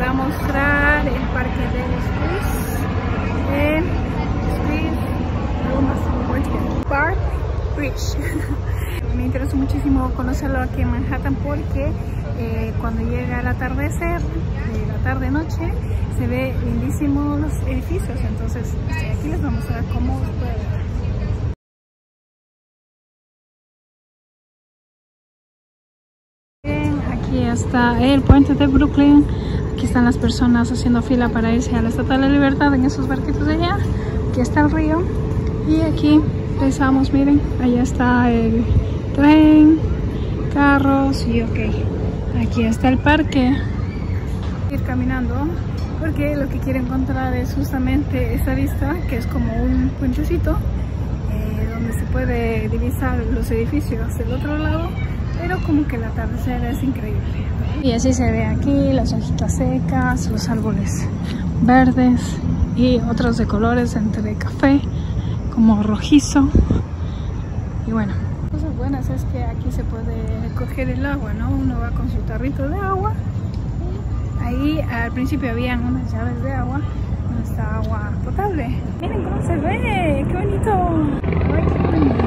voy a mostrar el parque de los Swiss. Eh, Swiss, Park Bridge. Me interesa muchísimo conocerlo aquí en Manhattan porque eh, cuando llega el atardecer, de la tarde-noche, se ve lindísimo los edificios. Entonces, aquí les vamos a ver cómo puede está el puente de Brooklyn. Aquí están las personas haciendo fila para irse a la Estatua de la Libertad en esos barquitos de allá. Aquí está el río. Y aquí pensamos, miren, allá está el tren, carros y ok. Aquí está el parque. Ir caminando porque lo que quiero encontrar es justamente esta vista que es como un puentecito eh, donde se puede divisar los edificios del otro lado como que el atardecer es increíble. Y así se ve aquí las hojitas secas, los árboles verdes y otros de colores entre café, como rojizo. Y bueno, cosas buenas es que aquí se puede coger el agua, ¿no? Uno va con su tarrito de agua. Ahí al principio habían unas llaves de agua, no está agua potable. Miren cómo se ve, qué bonito. Ay, qué bonito.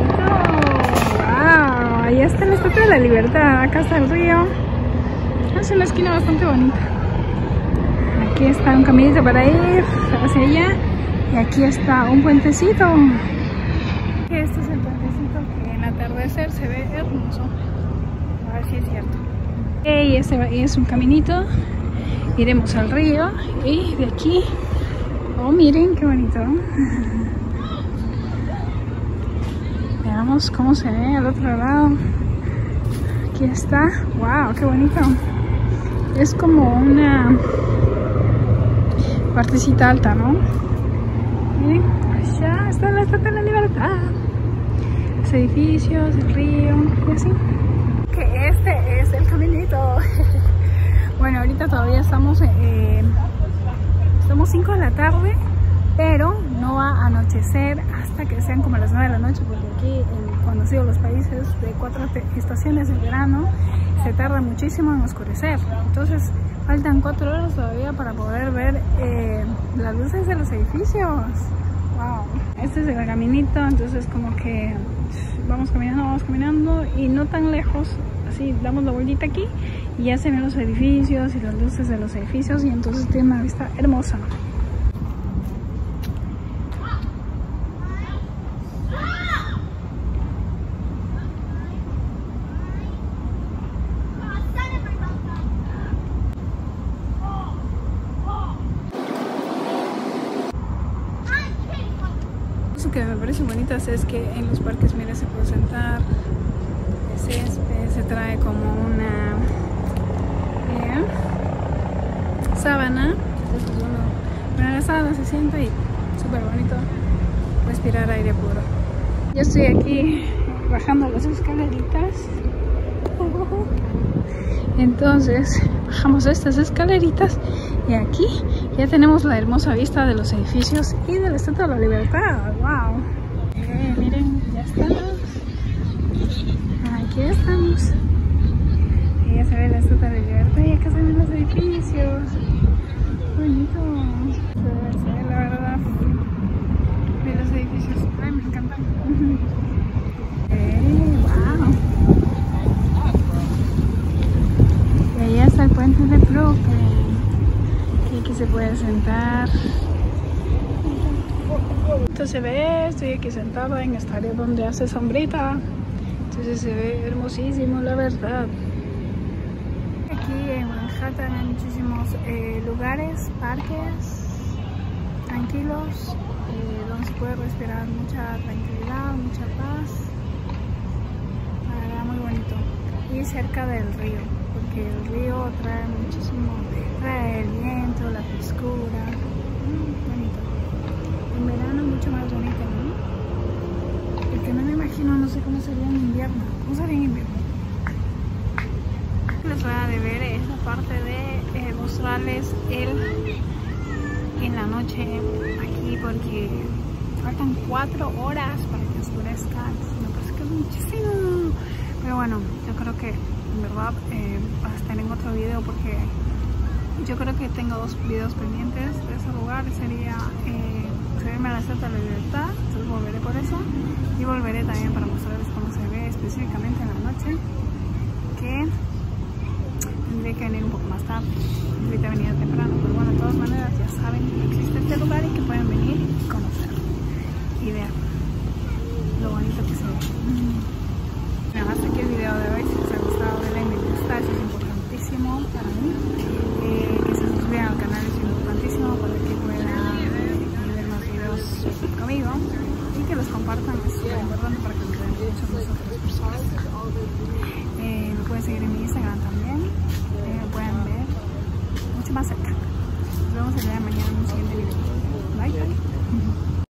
¡Wow! Ahí está la Estatua de la Libertad. Acá está el río. Es una esquina bastante bonita. Aquí está un caminito para ir hacia allá. Y aquí está un puentecito. Este es el puentecito que en atardecer se ve hermoso. A ver si es cierto. Y este es un caminito. Iremos al río. Y de aquí... Oh, miren qué bonito. Veamos cómo se ve al otro lado. Aquí está. ¡Wow! ¡Qué bonito! Es como una partecita alta, ¿no? Y allá está la Estatua de la Libertad. Los edificios, el río y así. Que este es el caminito. bueno, ahorita todavía estamos... Estamos 5 de la tarde pero no va a anochecer hasta que sean como las 9 de la noche porque aquí sigo los países de cuatro estaciones del verano se tarda muchísimo en oscurecer. Entonces faltan 4 horas todavía para poder ver eh, las luces de los edificios. Wow este es el caminito entonces como que vamos caminando vamos caminando y no tan lejos así damos la vueltita aquí y ya se ven los edificios y las luces de los edificios y entonces tiene una vista hermosa que me parecen bonitas es que en los parques, mira, se puede sentar, césped, se trae como una eh, sábana, entonces uno la sábana, se sienta y súper bonito respirar aire puro. Yo estoy aquí bajando las escaleritas. Entonces bajamos estas escaleritas y aquí ya tenemos la hermosa vista de los edificios y de la Estatua de la Libertad. ¡Wow! Eh, miren, ya estamos. Aquí estamos. Y ya se ve la Estatua de la Libertad y acá se ven los edificios. Bonito. Se ve, la verdad. De los edificios. Me encantan. Eh, ¡Wow! Y ahí está el puente de Brooklyn aquí se puede sentar. Esto se ve, estoy aquí sentada en esta área donde hace sombrita. Entonces se ve hermosísimo, la verdad. Aquí en Manhattan hay muchísimos eh, lugares, parques tranquilos, eh, donde se puede respirar mucha tranquilidad, mucha paz. La verdad, muy bonito. Y cerca del río, porque el río trae muchísimo trae el viento, la frescura. Mm, bonito. En verano mucho más bonito, ¿no? Porque no me imagino, no sé cómo sería en invierno. ¿Cómo sería en invierno? Les voy a deber esa parte de eh, mostrarles el en la noche aquí porque faltan cuatro horas para que oscurezca. Me parece que es muchísimo. Pero bueno, yo creo que en verdad eh, va a estar en otro video porque yo creo que tengo dos videos pendientes de ese lugar. Sería eh, a la Estatua de la Libertad, entonces volveré por eso. Y volveré también para mostrarles cómo se ve específicamente en la noche. Que tendré que venir un poco más tarde. Tendré que venir temprano, pero bueno, de todas maneras ya saben que existe este lugar y que pueden venir y conocerlo. Y ver lo bonito que se ve. Bueno, hasta aquí el de hoy. Si les ha gustado, denle me gusta, eso es importantísimo para mí. Eh, que se suscriban al canal es importantísimo para que puedan ver más videos conmigo y que los compartan, es súper importante para que los vean muchas más otras personas. Eh, me pueden seguir en mi Instagram también, eh, me pueden ver mucho más cerca. Nos vemos el día de mañana en un siguiente video. Bye bye.